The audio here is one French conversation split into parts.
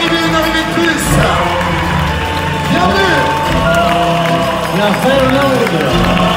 arrivée, une arrivée de plus. Bienvenue. La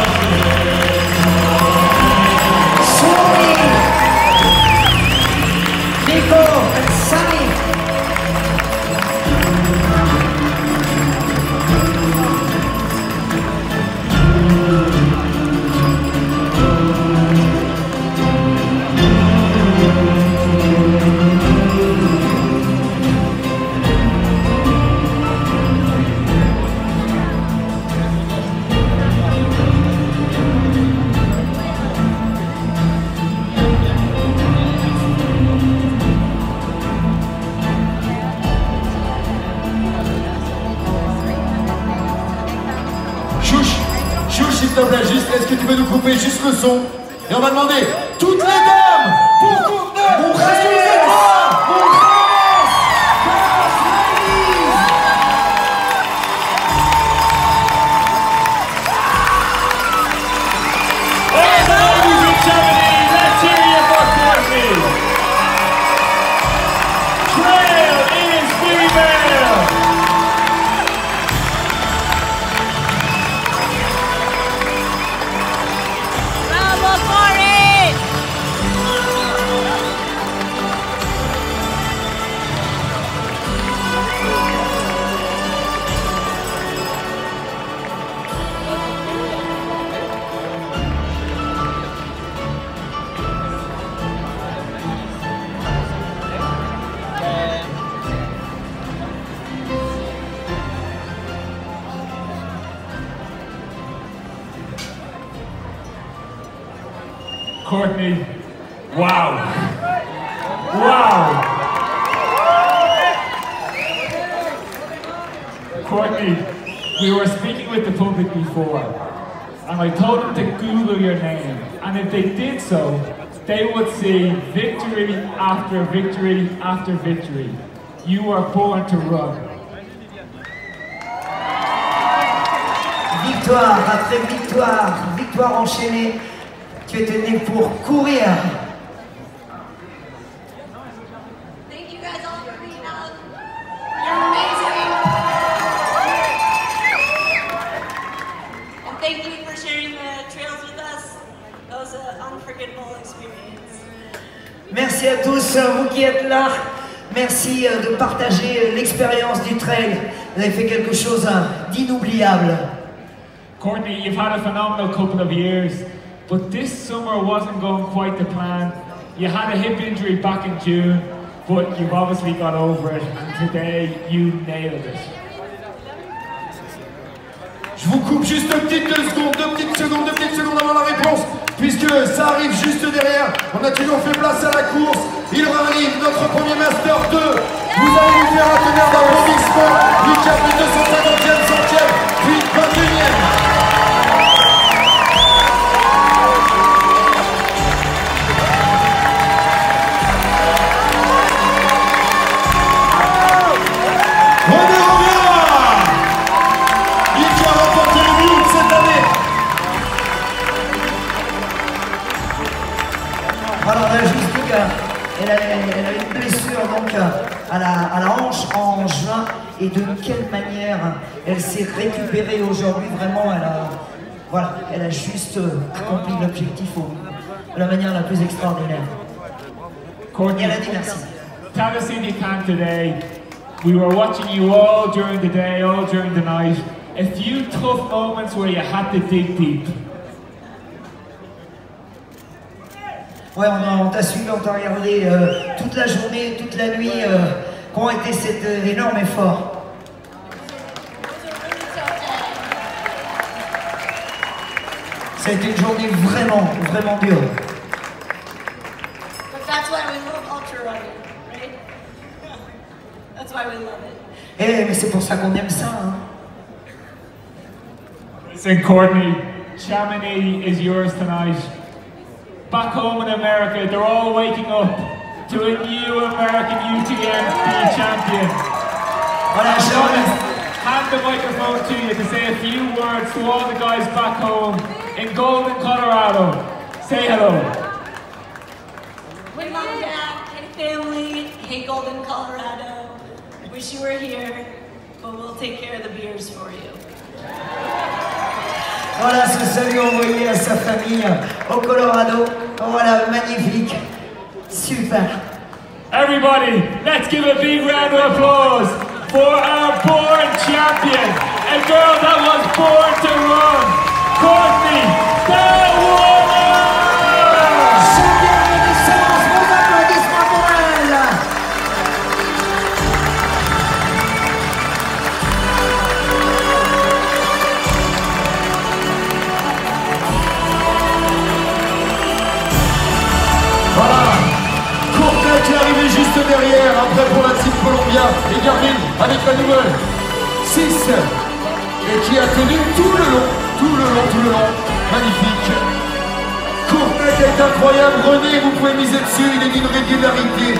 s'il te plaît, juste, est-ce que tu peux nous couper juste le son? Et on va demander, toutes les dames, pour conteneur, Courtney, wow. Wow. Courtney, we were speaking with the public before, and I told them to Google your name, and if they did so, they would see victory after victory after victory. You are born to run. Victoire après victoire, victoire enchaînée. Tu étais né pour courir. Thank you guys all for being out. You're amazing. And thank you for sharing the trails with us. That was an unforgettable experience. Merci à tous, euh, vous qui êtes là. Merci euh, de partager euh, l'expérience du trail. Vous avez fait quelque chose euh, d'inoubliable. Courtney, you've had a phenomenal couple of years, but this summer wasn't going quite to plan. You had a hip injury back in June, but you've obviously got over it, and today you nailed it. Je vous coupe juste deux petites deux secondes, deux petites secondes, deux petites secondes avant la réponse, puisque ça arrive juste derrière. On a toujours fait place à la course. Il arrive notre premier Master 2. Vous allez nous faire un tonnerre d'applaudissements. Et de quelle manière elle s'est récupérée aujourd'hui vraiment elle a voilà elle a juste accompli l'objectif de la manière la plus extraordinaire. Courtney, tell us if you can today. We were watching you all during the day, all during the night. A few tough moments where you had to dig deep. Ouais, on t'a suivi, on t'a regardé euh, toute la journée, toute la nuit, euh, qu'ont été cet euh, énorme effort. Ça a été une journée vraiment, vraiment dure. But that's why we love ultra running, right? That's why we love it. Eh, mais c'est pour ça qu'on aime ça. hein. Listen, Courtney, Chamonix is yours tonight. Back home in America, they're all waking up to a new American UTMB champion. Voilà, hand the microphone to you to say a few words to all the guys back home in Golden, Colorado. Say hello. Hey mom, dad, hey family, hey Golden, Colorado. Wish you were here, but we'll take care of the beers for you. Voilà ce salut envoyé à sa famille au Colorado. Voilà, magnifique. Super. Everybody, let's give a big round of applause for our born champion, a girl that was born to run, Courtney. Voilà. Courtney qui est arrivé juste derrière. Après pour la Et Garvin avec la nouvelle 6. Et qui a tenu tout le long. Tout le long, tout le long. Magnifique. Courtney est incroyable. René, vous pouvez miser dessus. Il est d'une régularité